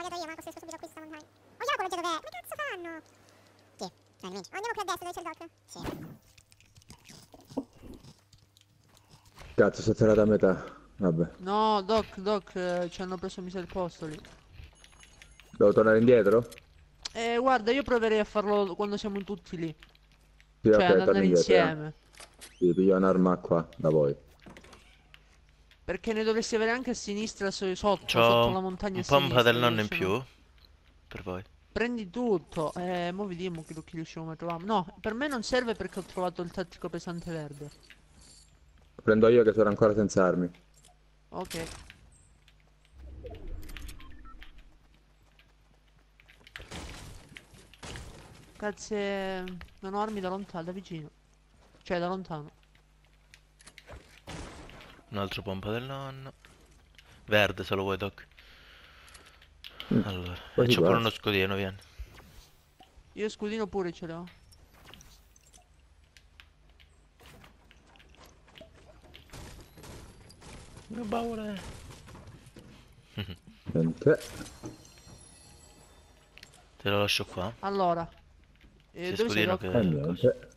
sbagliato io, ma costruisco subito qui sta montagna. Oh, Jacopo, dov'è? Come cazzo fanno? Chi? No, nemici. Oh, andiamo qui a destra dove c'è il doc. Sì. Cazzo, sono atterrato a metà. Vabbè. No, Doc, Doc, eh, ci hanno preso mi sa il posto lì. Devo tornare indietro? Eh, guarda, io proverei a farlo quando siamo tutti lì. Sì, Cioè, ok, ad andare torno indietro. eh. insieme. Sì, piglio un'arma qua, da voi. Perché ne dovresti avere anche a sinistra so- sotto, sotto la montagna un pompa del nonno in più. Per voi. Prendi tutto. Eh, mo vediamo che chi riusciamo a trovare. No, per me non serve perché ho trovato il tattico pesante verde. Prendo io che sono ancora senza armi. Ok. Grazie. Non ho armi da lontano, da vicino. Cioè, da lontano. Un altro pompa del nonno. Verde se lo vuoi, Doc. Mm. Allora, c'ho pure uno scudino, vieni. Io scudino pure ce l'ho. Che paura Niente. Te lo lascio qua. Allora. Eh, dove sei scudino Doc? che- E niente.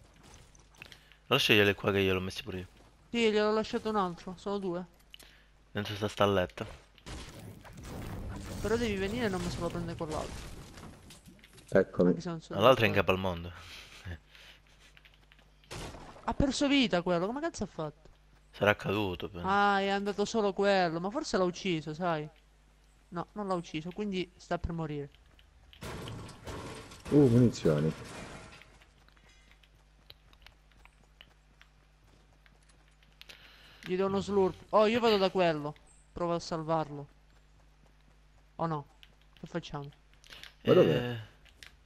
Lasciagliele qua che io l'ho messi pure io. Sì, gliel'ho lasciato un altro. Sono due. Dentro sta stalletta. Però devi venire e non mi se lo prende con l'altro. Eccomi. L'altro è in capo al mondo. Ha perso vita quello. Come cazzo ha fatto? Sarà caduto. però. Ah, è andato solo quello. Ma forse l'ha ucciso, sai? No, non l'ha ucciso. Quindi sta per morire. Uh, munizioni. Gli do uno slurp. Oh, io vado da quello. Provo a salvarlo. O no? Che facciamo? Ma dov'è?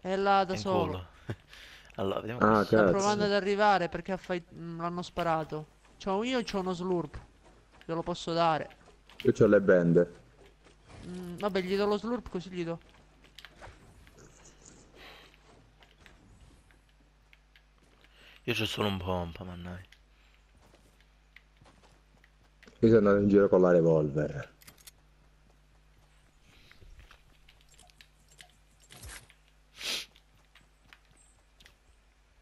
Eh, È là da in solo. allora, vediamo Ah, cosa- Sta cazzo. provando ad arrivare perché ha fai- mm, l'hanno sparato. C'ho io c'ho uno slurp. Glielo posso dare. Io ho le bende. Mm, vabbè, gli do lo slurp così gli do. Io c'ho solo un pompa, mannai. Io sono andato in giro con la revolver.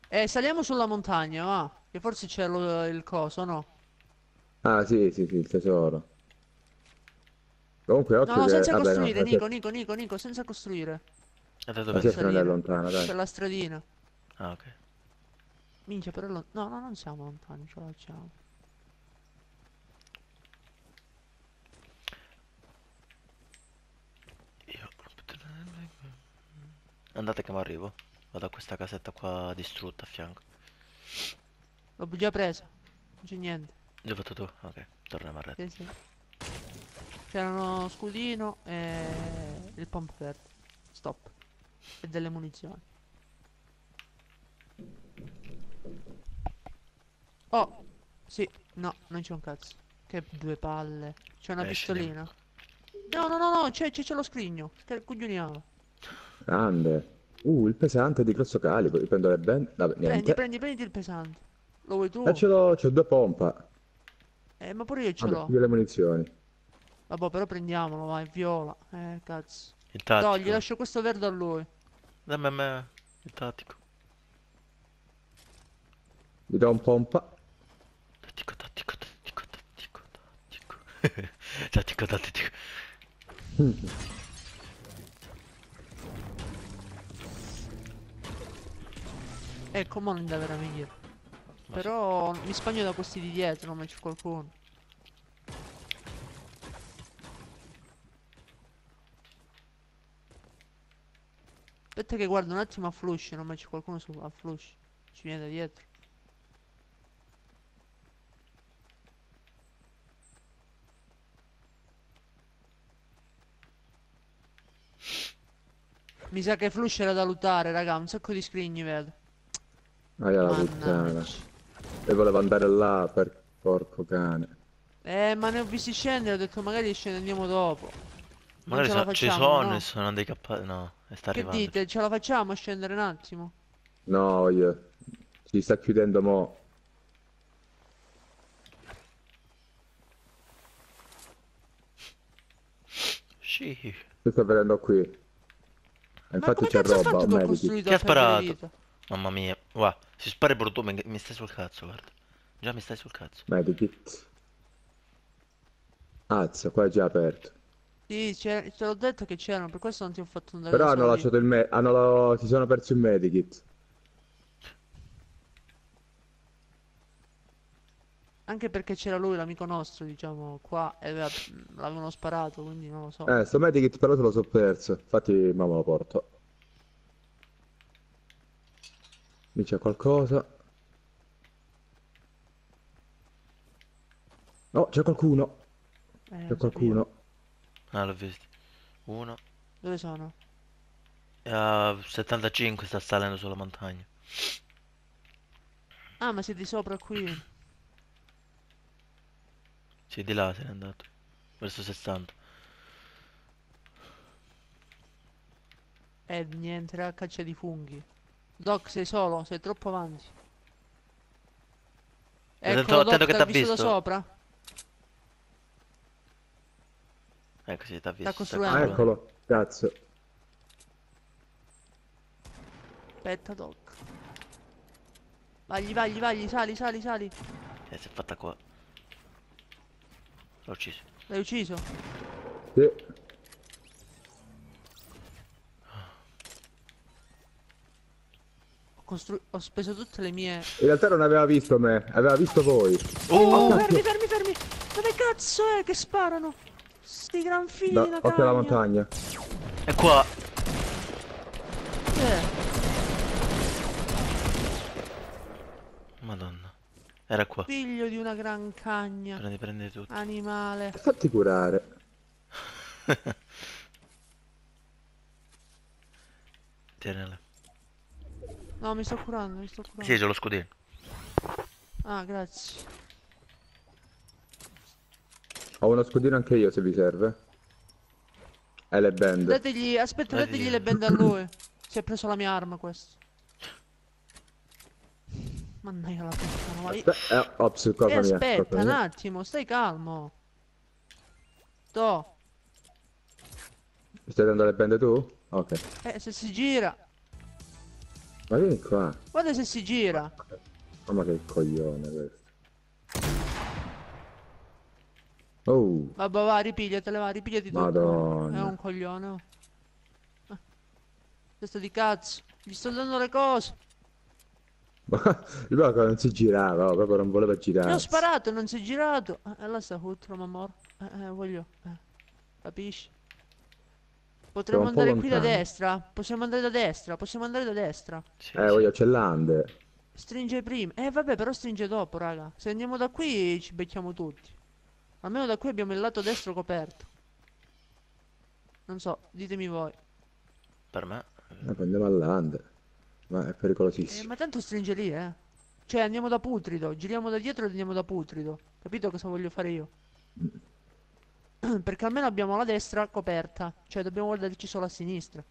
Eh, saliamo sulla montagna, va. Che forse c'è lo- il coso, no? Ah, sì, sì, sì, il tesoro. Comunque, occhio No, no, che... senza vabbè, no, costruire, la Nico, Nico, Nico, Nico, senza costruire. E da La dove non è salire. lontana, dai. Per la stradina. Ah, ok. Minchia, però lo- No, no, non siamo lontani, ce la facciamo. Io... Andate che mi arrivo. Vado a questa casetta qua distrutta a fianco. L'ho già presa. Non c'è niente. Già fatto tu? Ok, torniamo a rete. Sì, sì. C'era uno scudino e il pomp verde. Stop. E delle munizioni. Oh, sì, no, non c'è un cazzo. Che due palle. C'è una Eh, pistolina. No, no, no, no, c'è, lo scrigno. Che cuglioniamo. Grande. Uh, il pesante di grosso calibro. Io prendo le bende... Vabbè, Prendi, niente. prendi, prendi il pesante. Lo vuoi tu? Eh, ce l'ho, c'ho due pompa. Eh, ma pure io ce l'ho. piglio le munizioni. Vabbè, però prendiamolo, vai, viola. Eh, cazzo. Il No, tattico. gli lascio questo verde a lui. Dammi a me il tattico. Gli do un pompa. Tattico, tattico, tattico, tattico, tattico. tattico, tattico. Ecco, mo non deve venire. Ma Però mi spagno da questi di dietro, ma c'è qualcuno. Aspetta che guardo un attimo a flush, non c'è qualcuno su a flush. Ci viene da dietro. Mi sa che flush era da lootare, raga, un sacco di scrigni vedo. Aia la puttana. E volevo andare là per porco cane. Eh, ma ne ho visti scendere, ho detto magari scendiamo dopo. Ma ce so, ci sono no? e sono dei cappelli. No, e sta arrivando. Che dite, ce la facciamo a scendere un attimo? No, io. Si sta chiudendo mo'. Sì. sta venendo qui. Infatti c'è roba, meriti. Chi ha sparato? Mamma mia. Guarda, si spara tu, mi, mi stai sul cazzo, guarda. Già mi stai sul cazzo. Medikit. Azza, qua è già aperto. Sì, c'è- te l'ho detto che c'erano, per questo non ti ho fatto andare Però da hanno solo lasciato il me... hanno lo- si sono persi un medikit. Anche perché c'era lui, l'amico nostro, diciamo, qua, e aveva- l'avevano sparato, quindi non lo so. Eh, sto medikit però se lo so perso. Infatti, ma me lo porto. Lì c'è qualcosa. Oh, c'è qualcuno. Eh, C'è qualcuno. Ah, l'ho visto. Uno. Dove sono? A 75 sta salendo sulla montagna. Ah, ma siete sopra qui. Sì, di là se n'è andato. Verso 60. Eh, niente, era a caccia di funghi. Doc, sei solo? Sei troppo avanti. Eccolo, attento Doc, che t'ha t'ha visto da visto. sopra? Ecco, sì, t'ha visto. sta costruendo. Ah, eccolo. Cazzo. Aspetta, Doc. Vagli, vagli, vagli, sali, sali, sali. Eh, si è fatta qua. L'ho ucciso. L'hai ucciso? Sì. Costru- ho speso tutte le mie... In realtà non aveva visto me, aveva visto voi. Oh, cazzo. fermi, fermi, fermi! Dove cazzo è che sparano? Sti gran figli Da, una occhio alla montagna. E qua. Eh, Madonna. Era qua. figlio di una gran cagna. Prendi, prendi tutto. Animale. Fatti curare. Tienile. No, mi sto curando, mi sto curando. Sì, c'è lo scudino. Ah, grazie. Ho uno scudino anche io se vi serve. E le band. Dategli, aspetta, dategli Dio. le bende a lui. Si è preso la mia arma questo. Mannaia la puttana, ma... Aspe- eh, ops, Eh, cosa mia. aspetta un attimo, stai calmo. To, Mi stai dando le bende tu? Ok. eh, se si gira. Ma vieni qua. Guarda se si gira. Mamma che coglione questo. Oh. Vabbè, va, ripigliatele, va, ripigliati tutto. Madonna. È un coglione, oh. Eh, Testa di cazzo. Gli sto dando le cose. Ma il blocco non si girava, oh, proprio non voleva Gli ho girare. sparato non si è girato. Eh, E là sta futuro, mamma. Eh, eh, voglio. Eh. Capisci? Potremmo andare qui da destra. Possiamo andare da destra. Possiamo andare da destra. Sì, Eh, sì. voglio c'è l'ande. Stringe prima. Eh, vabbè, però stringe dopo, raga. Se andiamo da qui ci becchiamo tutti. Almeno da qui abbiamo il lato destro coperto. Non so, ditemi voi. Per me. Eh, prendiamo all'ande. Ma è Eh, pericolosissimo. ma tanto stringe lì, eh. Cioè, andiamo da putrido. Giriamo da dietro e andiamo da putrido. Capito cosa voglio fare io? Perché almeno abbiamo la destra coperta. Cioè, dobbiamo guardarci solo a sinistra.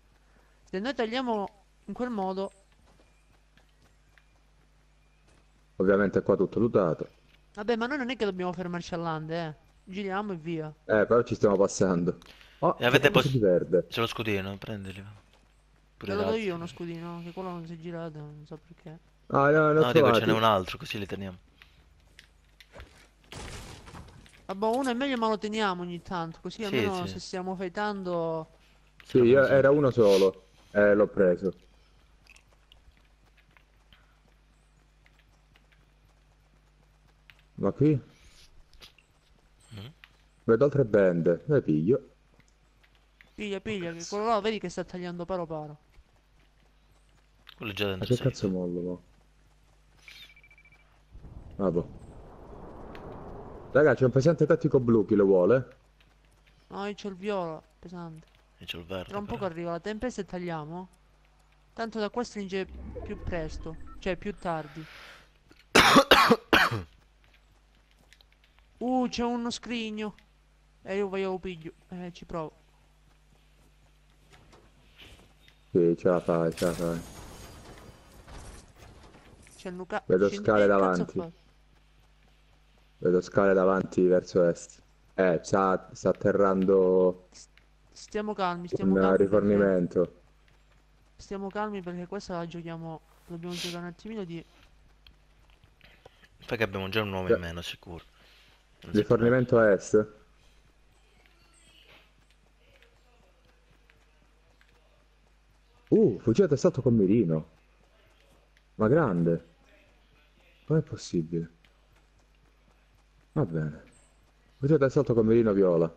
Se noi tagliamo in quel modo... Ovviamente qua tutto lootato. Vabbè, ma noi non è che dobbiamo fermarci all'ande, eh. Giriamo e via. Eh, però ci stiamo passando. Oh, E avete c'è qualcosa pos- di verde. C'è lo scudino, prendili. Pure Te lo do io uno scudino, che quello non si è girato, non so perché. Ah, no, No, dico ce n'è un altro, così li teniamo. Vabbè, uno è meglio ma lo teniamo ogni tanto, così Sì, almeno sì. se stiamo fightando... Sì, io- era uno solo. Eh, l'ho preso. Ma qui? Mm. Vedo altre bende. Le piglio. Piglia, piglia, che quello là vedi che sta tagliando paro paro. Quello è già Ma dentro che safe. cazzo mollo, mo? Ah, boh. Raga, c'è un pesante tattico blu, chi lo vuole? No, io c'ho il viola, pesante. E c'è il verde. Tra un poco arriva la tempesta e tagliamo. Tanto da qua stringe più presto, cioè più tardi. Uh, c'è uno scrigno. E io voglio lo piglio. Eh, ci provo. Sì, ce la fai, ce la fai. C'è il nuca... Vedo scale eh, cazzo davanti. Vedo scale davanti verso est. Eh, sta, sta atterrando... Stiamo calmi, stiamo Un calmi. perché- rifornimento. Stiamo calmi perché questa la giochiamo. Dobbiamo giocare un attimino di. Poi che abbiamo già un uomo in meno, sicuro. Non Rifornimento a est. Uh, fucile d'assalto con mirino. Ma grande. Com'è possibile? Va bene. Fucile d'assalto con mirino viola.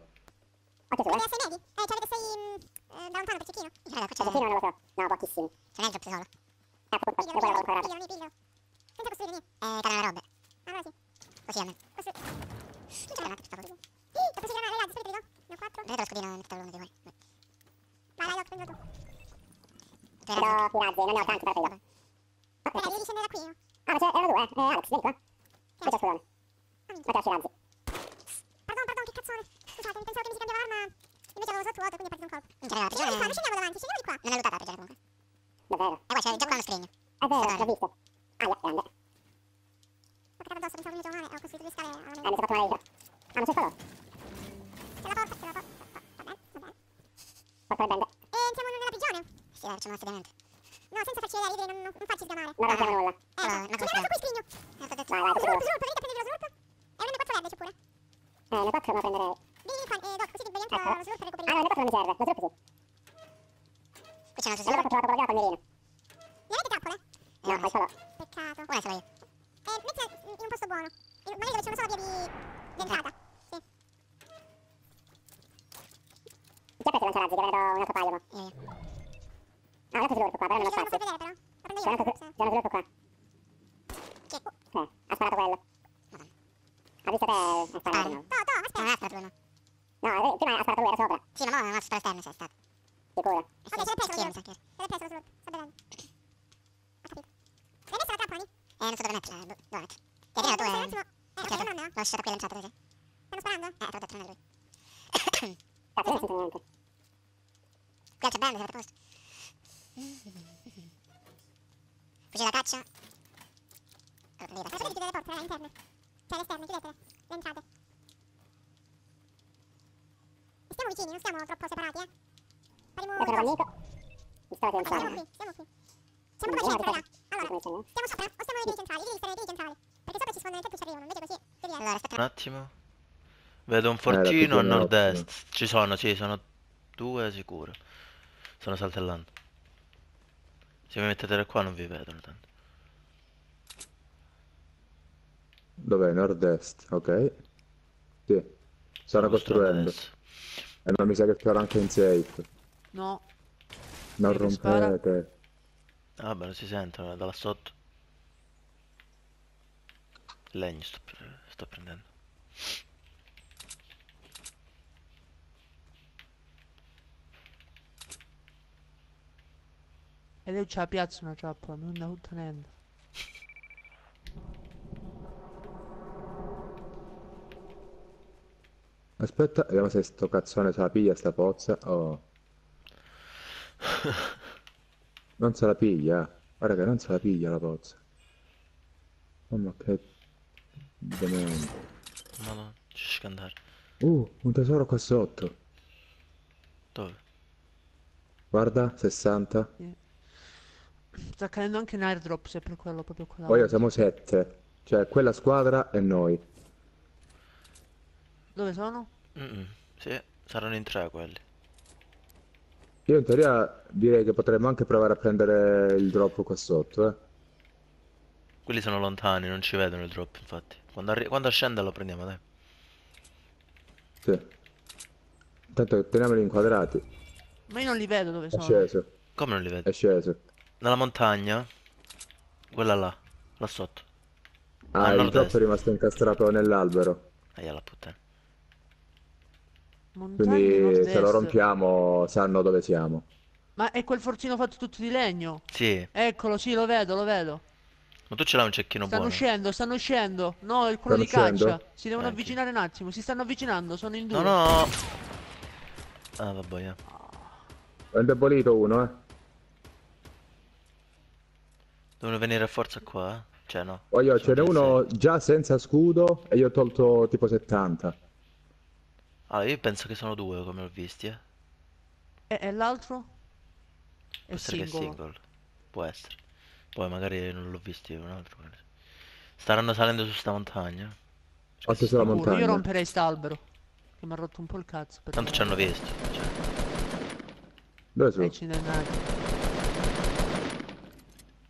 Quanti Quindi sono? a 6 metri? Eh, cioè che sei mm, eh, da lontano per cecchino. Io credo, c'è non lo so. No, pochissimi. Ce n'è il drop solo. Ah, appunto, Piglio, io guardo piglio, ancora piglio. Senza costruire niente. Eh, cadono le robe. Allora sì. Così almeno. Costruire. C'è un attimo, sta così. Lo posso chiamare, ragazzi, aspetta, ne ho 4. Vedete lo scudino nel tavolo di voi. Vai, vai, Doc, prendilo tu. Tu hai razzi? i razzi, non ne ho tanti, però vedo. Eh, devi scendere da qui, io. Ah, ma c'è, erano due, eh. Alex, vieni qua. Qui c'è scudone. Ah, minchia. Mettiamoci i razzi. Pardon, pardon, che cazzone. Scusate, pensavo che mi si cambiava arma. Invece avevo sotto vuoto, quindi ho partito un colpo. Non c'era la prigione. noi scendiamo davanti, scendiamo di qua. Non è lootata la prigione comunque. Davvero? Eh, guarda, c'è già qua uno scrigno. È vero, l'ho visto. Ah, yeah, grande. Ho cagato addosso, pensavo che mi facevo male, ho costruito due scale alla Eh, mi mente. sono fatto male io. Ah, non c'è solo. C'è la porta, c'è la porta. Va bene, va bene. Porta le bende. E entriamo nella prigione? Sì, dai, facciamo un assediamento. No, senza farci vedere, non, non, non farci sgamare. Non rompiamo nulla. Eh, ma come ne qui scrigno? Vai, vai, sicuro. slurp, venite a prendere lo slurp. È un M4 verde, c'è pure. Eh, le 4 me lo prenderei. Vieni qua, eh, Doc, così ti bevi Ecco. lo slurp per Ah, recuperare. no, le 4 non mi serve. Lo slurp sì. Qui c'è un altro slurp. Ho trovato quella col mirino. Ne avete trappole? No, fai solo. Peccato. Una solo io. Eh, mettila in un posto buono. In- Magari dove c'è una sola via di... di entrata. Sì. Chi ha preso lanciarazzi? Che vedo un altro paio. mo. Eh. Io, io. Ah, un altro slurp qua, però non ho Io non lo so spazio. vedere, però. La prendo C'è un io. altro c'è slurp qua. Chi è? Eh, ha sparato quello. Ha visto te, hai sparato. To, no? to, C'è un aspetta. altro Bruno. No, eh, prima ha sparato lui, era sopra. Sì, ma mo è una spara esterna sei stato. Sicuro. Ok, ce l'hai preso Sì, lo mi slurp. sa che- Ce l'hai preso lo slurp. Sta bevendo. Ho capito. L'hai messa la trappola, Ani? Eh, non so dove metterla. Dove dove metterla? Eh, Chiedilo tu, devi stare un eh. attimo. Eh, ok, Certo. non me L'ho lasciata qui all'entrata, sì. Stanno sparando? Eh, detto, non è lui. Cazzo, non sento niente. Qui c'è bene, certo posto. Fucile da caccia. Allora, Ma caccia. sapete chiudere le porte, raga, interne. Cioè, le esterne, chiudetele. Le entrate. E stiamo vicini, non stiamo troppo separati, eh. Faremo... Io sono Nico. Mi stavo Ok, siamo pensando. qui, siamo qui. Siamo come Mm, centro, raga. Allora, stiamo sopra o stiamo nei piedi centrali? Devi stare nei piedi centrali. Perché sopra ci sfondono i tetti e ci arrivano, invece così, devi Allora, aspetta. Un attimo. Vedo un la fortino a nord-est. Ci sono, sì, sono due sicuro. Stanno saltellando. Se mi mettete da qua non vi vedono tanto. Dov'è? Nord-est, ok. Sì. Stanno costruendo. E non mi sa che sparo anche in safe. No. Non spara? rompete. Ah, vabbè, non si sentono da là sotto. Legno sto, pre- sto prendendo. E lei c'ha la piazza una trappola, non da tutta niente. Aspetta, vediamo se sto cazzone se la piglia sta pozza. Oh. Non se la piglia. Guarda che non se la piglia la pozza. Mamma che demente. No, no, ci scandare. Uh, un tesoro qua sotto. Dove? Guarda, 60. Sta cadendo anche in airdrop se è per quello proprio quella. Poi siamo 7. Cioè, quella squadra e noi. Dove sono? Mm-mm, Sì, saranno in tre quelli. Io in teoria direi che potremmo anche provare a prendere il drop qua sotto, eh. Quelli sono lontani, non ci vedono il drop, infatti. Quando, quando scende lo prendiamo, dai. Sì. Intanto teniamoli inquadrati. Ma io non li vedo dove È sono. sceso, Come non li vedi? è sceso. Nella montagna. Quella là, là sotto. Ah, il drop è rimasto incastrato nell'albero. Aia la puttana. Quindi se lo rompiamo sanno dove siamo. Ma è quel fortino fatto tutto di legno. Sì, Eccolo, sì, lo vedo, lo vedo. ma tu ce l'hai un cecchino Stanno buono. uscendo, stanno uscendo. No, è quello Stanno di caccia. uscendo? Si devono Eh, sì. avvicinare un attimo. Si stanno avvicinando, sono in due. No, no. Ah, vabbè, yeah. Ho indebolito uno, eh. Devono venire a forza qua, eh. Cioè, no. Poi io ce n'è uno già senza scudo e io ho tolto tipo 70. Allora, io penso che sono due come l'ho visti, eh. E, e l'altro? È Può essere che è singolo. single. Può essere. Poi magari non l'ho visto io, un altro. Staranno salendo su sta montagna. Occhio sulla Sicuro, montagna. Io romperei st'albero. Che mi ha rotto un po' il cazzo. per Tanto ci hanno visto. Cioè, Dove sono?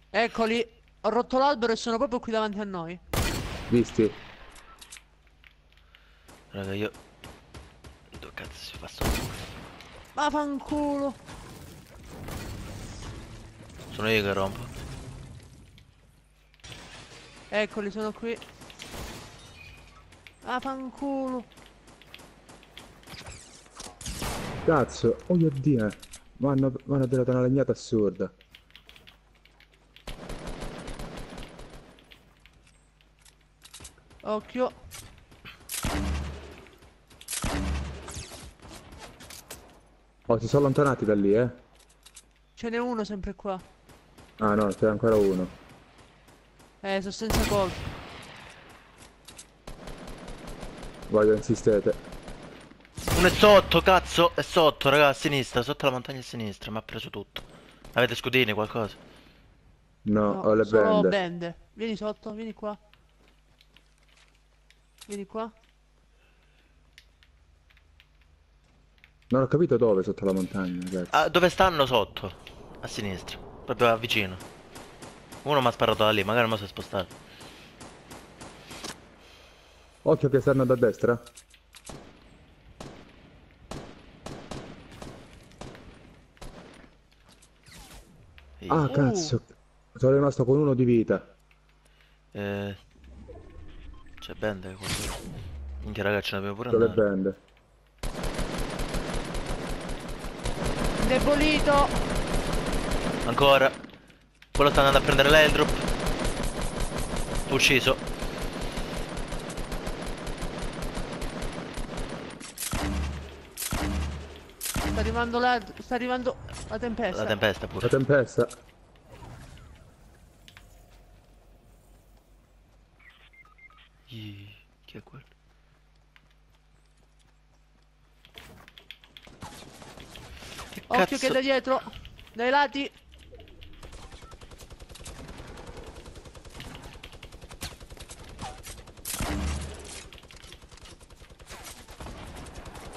Eccoli. Ho rotto l'albero e sono proprio qui davanti a noi. Visti? raga, io... Dove cazzo si fa sotto? Vaffanculo. Sono io che rompo. Eccoli, sono qui. Vaffanculo. Cazzo, oh mio dio. Mi hanno, mi hanno tirato una legnata assurda. Occhio. Oh, si sono allontanati da lì, eh. Ce n'è uno sempre qua. Ah no, c'è ancora uno. Eh, sono senza colpo. Voglio insistete. Uno è sotto, cazzo! È sotto, raga, a sinistra, sotto la montagna a sinistra. Mi ha preso tutto. Avete scudini, qualcosa? No, No, ho le bende. bende. Vieni sotto, vieni qua. Vieni qua. Non ho capito dove sotto la montagna, ragazzi. Ah, dove stanno sotto? A sinistra. Proprio vicino. Uno mi ha sparato da lì, magari mi si è spostato. Occhio che stanno da destra. Ah, cazzo. Sono rimasto con uno di vita. Eh... C'è bende qualcosa. Minchia raga, ce l'abbiamo pure andare. bende. Indebolito. Ancora. Quello sta andando a prendere l'airdrop. Ucciso. Sta arrivando la. Sta arrivando la tempesta. La tempesta La pure. tempesta. Ih, Chi è quello? Che Occhio cazzo? che da dietro. Dai lati.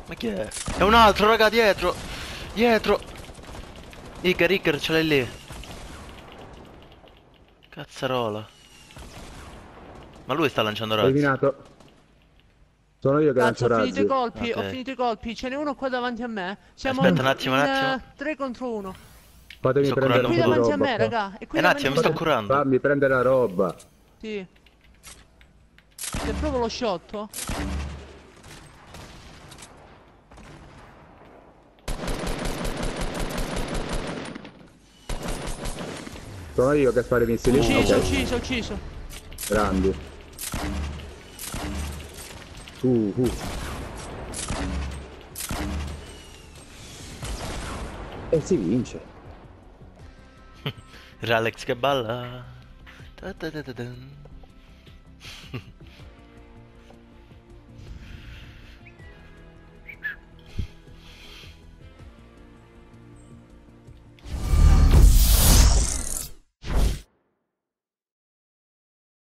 Ma chi è? È un altro raga dietro Dietro Iker Iker ce l'hai lì Cazzarola Ma lui sta lanciando razzi Eliminato. Sono io che Cazzo, lancio ho finito i razzi. colpi. Ho Ok. finito i colpi. Ce n'è uno qua davanti a me. Siamo Aspetta in, un attimo, un attimo. eh, 3 contro 1. Fatemi Sto prendere un Qui po' di davanti a roba me, qua. raga. E qui Un attimo, mi a sto me. curando Fammi prendere la roba. Sì. Se provo lo shot. Sono io che sparo i missili. Ucciso, Ok, ucciso, ucciso. grandi. Uh, uh. E si vince. Ralex che balla Ta ta ta.